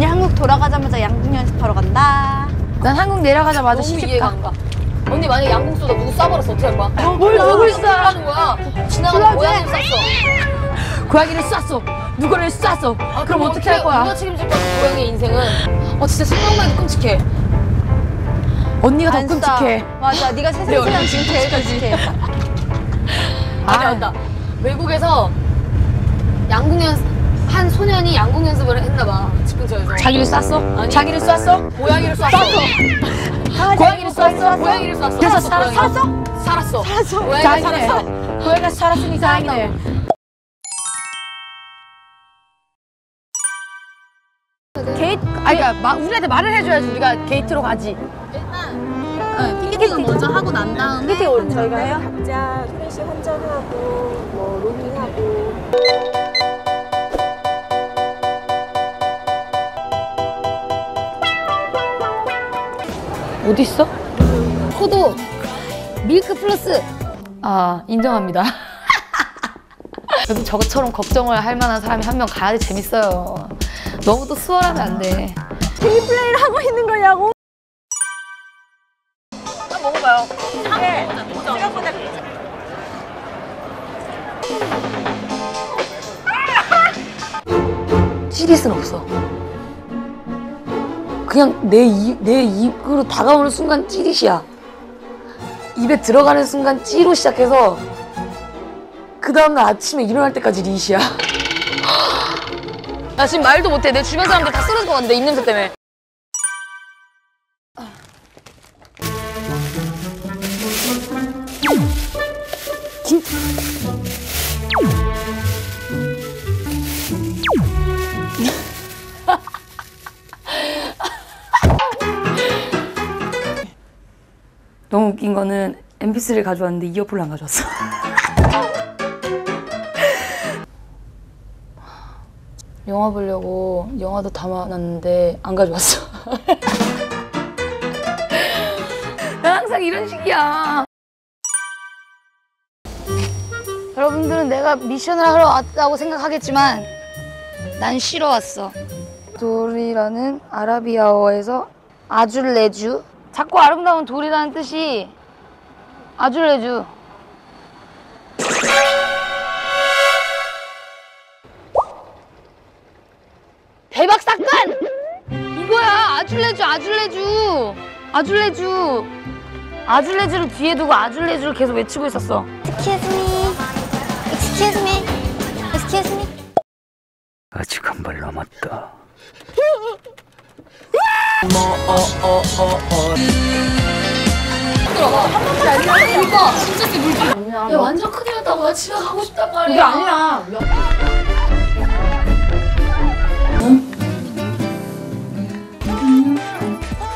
돌아가자마자 양궁 연습하러 간다. 난 한국 내려가자마자 너무 시집 이해가 가. 안 가. 언니 만약에 양궁 쏘다 누구 쏴버렸어 어떻게 할 거야? 뭘 누굴 쏴? 하는 거야? 지나가는 고양이 쐈어. 고양이를 쐈어. 누구를 쐈어. 아, 그럼 어떻게 할 거야? 누가 책임질 거야? 그 고양이의 인생은. 어 진짜 생각만 해도 끔찍해. 언니가 더 안 쏴. 끔찍해. 맞아, 네가 세상 사람 지금 제일 끔찍해. 아니 맞다. 외국에서 양궁 연습 한 소년이 양궁 연습을 했나 봐. 자기를 쐈어? 아니. 자기를 쐈어? 고양이를 쐈어. 고양이를 쐈어? 고양이를 쐈어. 그래서 살았어, 살았어? 살았어. 살았어. 고양이가 다행이네. 살았어. 고양이가 살았으니 다행이네. 게이트, 아니, 그러니까 마, 우리한테 말을 해줘야지 우리가 게이트로 가지. 피켓팅 먼저 하고 난 다음에 피켓팅 올 저희가 해요? 각자 소리씩 환전하고 뭐 로밍하고 어디 있어? 포도 밀크 플러스 아, 인정합니다. 저도 저처럼 걱정을 할 만한 사람이 한 명 가야지 재밌어요. 너무 또 수월하면 안 돼. 플레이를 하고 있는 거냐고? 찌릿은 없어. 그냥 내, 입, 내 입으로 다가오는 순간 찌릿이야. 입에 들어가는 순간 찌로 시작해서 그 다음날 아침에 일어날 때까지 릿이야. 나 지금 말도 못해. 내 주변 사람들 다 쓰러질 것 같은데 입냄새 때문에. 너무 웃긴 거는 MP3를 가져왔는데 이어폰을 안 가져왔어. 영화 보려고 영화도 담아놨는데 안 가져왔어. 난 항상 이런 식이야. 여러분들은 내가 미션을 하러 왔다고 생각하겠지만 난 쉬러 왔어. 돌이라는 아라비아어에서 아줄레주 작고 아름다운 돌이라는 뜻이 아줄레주 대박 사건! 이거야 아줄레주 아줄레주 아줄레주 아줄레주를 뒤에 두고 아줄레주를 계속 외치고 있었어 Excuse me. Excuse me. Excuse me. 아직 한 발 남았다. 야 완전 큰일 났다고 나 집에 가고 싶단 말이야. 그게 아니라